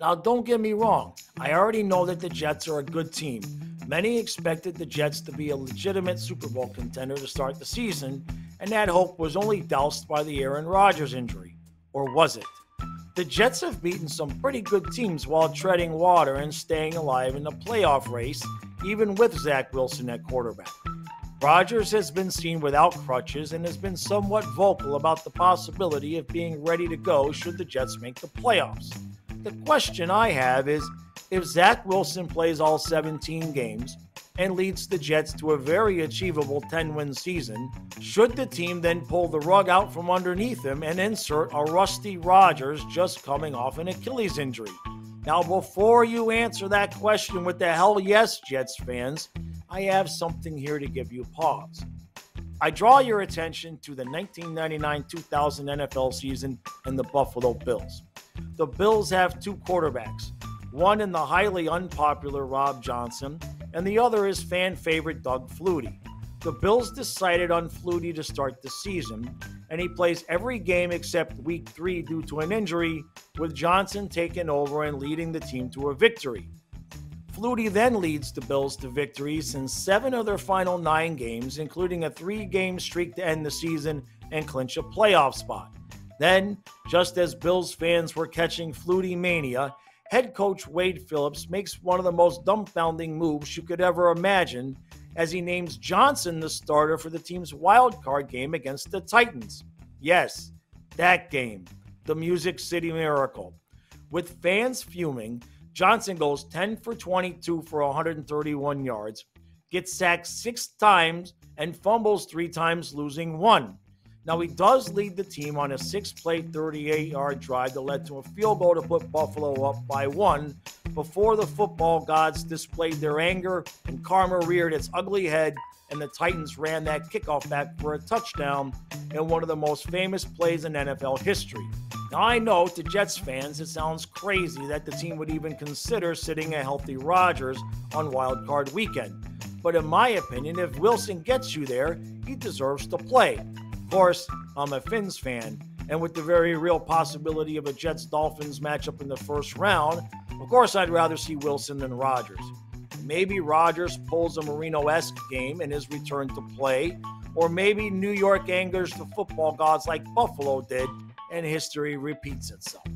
Now, don't get me wrong, I already know that the Jets are a good team. Many expected the Jets to be a legitimate Super Bowl contender to start the season, and that hope was only doused by the Aaron Rodgers injury. Or was it? The Jets have beaten some pretty good teams while treading water and staying alive in the playoff race, even with Zach Wilson at quarterback. Rodgers has been seen without crutches and has been somewhat vocal about the possibility of being ready to go should the Jets make the playoffs. The question I have is if Zach Wilson plays all 17 games and leads the Jets to a very achievable 10 win season, should the team then pull the rug out from underneath him and insert a rusty Rodgers just coming off an Achilles injury? Now, before you answer that question with the hell yes, Jets fans, I have something here to give you pause. I draw your attention to the 1999 2000 NFL season and the Buffalo Bills the Bills have two quarterbacks, one in the highly unpopular Rob Johnson, and the other is fan favorite Doug Flutie. The Bills decided on Flutie to start the season, and he plays every game except week three due to an injury, with Johnson taking over and leading the team to a victory. Flutie then leads the Bills to victories in seven of their final nine games, including a three game streak to end the season and clinch a playoff spot. Then, just as Bills fans were catching Flutie mania, head coach Wade Phillips makes one of the most dumbfounding moves you could ever imagine as he names Johnson the starter for the team's wild card game against the Titans. Yes, that game, the Music City Miracle. With fans fuming, Johnson goes 10 for 22 for 131 yards, gets sacked six times, and fumbles three times, losing one. Now, he does lead the team on a six play, 38 yard drive that led to a field goal to put Buffalo up by one before the football gods displayed their anger and karma reared its ugly head and the Titans ran that kickoff back for a touchdown in one of the most famous plays in NFL history. Now, I know to Jets fans, it sounds crazy that the team would even consider sitting a healthy Rodgers on Wild Card weekend. But in my opinion, if Wilson gets you there, he deserves to play course, I'm a Fins fan, and with the very real possibility of a Jets Dolphins matchup in the first round, of course, I'd rather see Wilson than Rodgers. Maybe Rodgers pulls a Marino esque game in his return to play, or maybe New York angers the football gods like Buffalo did, and history repeats itself.